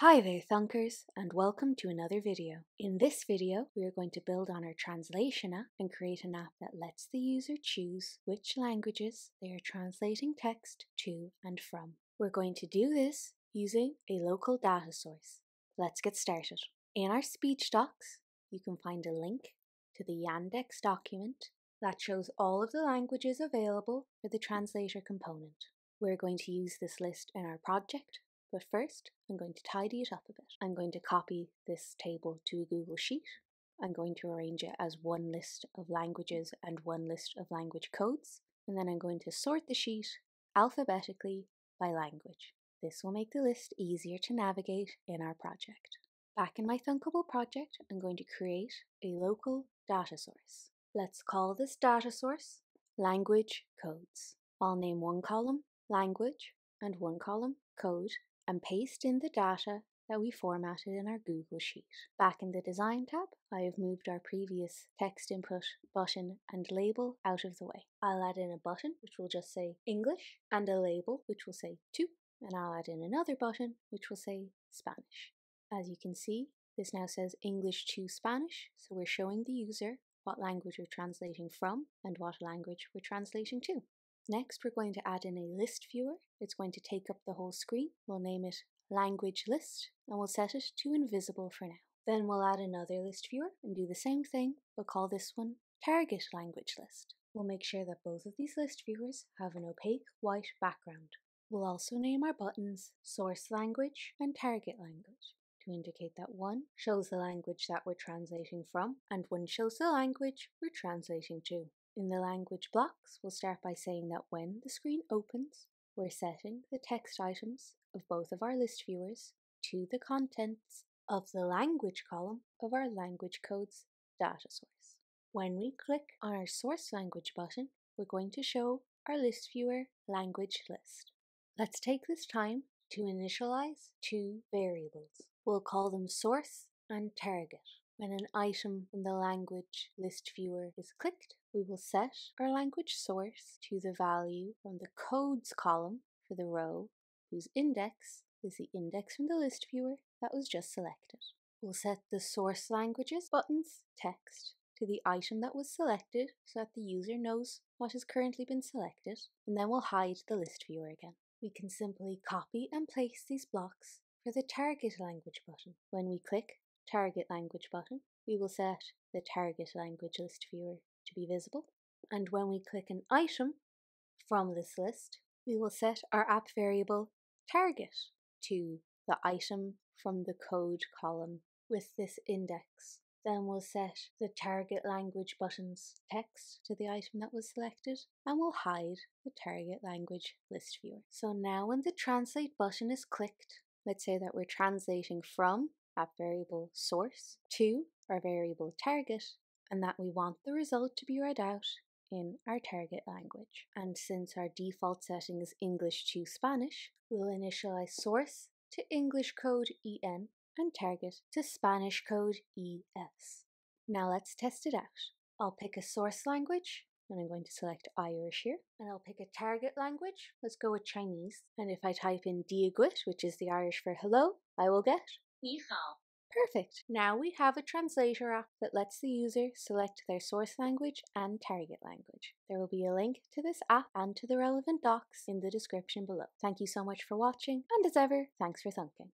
Hi there Thunkers and welcome to another video. In this video we are going to build on our translation app and create an app that lets the user choose which languages they are translating text to and from. We're going to do this using a local data source. Let's get started. In our speech docs you can find a link to the Yandex document that shows all of the languages available for the translator component. We're going to use this list in our project but first, I'm going to tidy it up a bit. I'm going to copy this table to a Google Sheet. I'm going to arrange it as one list of languages and one list of language codes. And then I'm going to sort the sheet alphabetically by language. This will make the list easier to navigate in our project. Back in my Thunkable project, I'm going to create a local data source. Let's call this data source language codes. I'll name one column language and one column code and paste in the data that we formatted in our Google Sheet. Back in the Design tab, I have moved our previous text input button and label out of the way. I'll add in a button which will just say English and a label which will say to, and I'll add in another button which will say Spanish. As you can see, this now says English to Spanish, so we're showing the user what language we're translating from and what language we're translating to. Next, we're going to add in a list viewer. It's going to take up the whole screen. We'll name it language list and we'll set it to invisible for now. Then we'll add another list viewer and do the same thing, but call this one target language list. We'll make sure that both of these list viewers have an opaque white background. We'll also name our buttons source language and target language to indicate that one shows the language that we're translating from and one shows the language we're translating to. In the language blocks, we'll start by saying that when the screen opens, we're setting the text items of both of our list viewers to the contents of the language column of our language codes data source. When we click on our source language button, we're going to show our list viewer language list. Let's take this time to initialize two variables. We'll call them source and target. When an item in the language list viewer is clicked, we will set our language source to the value from the codes column for the row whose index is the index from the list viewer that was just selected. We'll set the source languages buttons text to the item that was selected so that the user knows what has currently been selected, and then we'll hide the list viewer again. We can simply copy and place these blocks for the target language button. When we click target language button, we will set the target language list viewer to be visible. And when we click an item from this list, we will set our app variable target to the item from the code column with this index. Then we'll set the target language button's text to the item that was selected and we'll hide the target language list viewer. So now when the translate button is clicked, let's say that we're translating from app variable source to our variable target and that we want the result to be read out in our target language. And since our default setting is English to Spanish, we'll initialize source to English code EN and target to Spanish code ES. Now let's test it out. I'll pick a source language and I'm going to select Irish here and I'll pick a target language. Let's go with Chinese. And if I type in Diaguit, which is the Irish for hello, I will get 你好. Perfect. Now we have a translator app that lets the user select their source language and target language. There will be a link to this app and to the relevant docs in the description below. Thank you so much for watching, and as ever, thanks for thunking.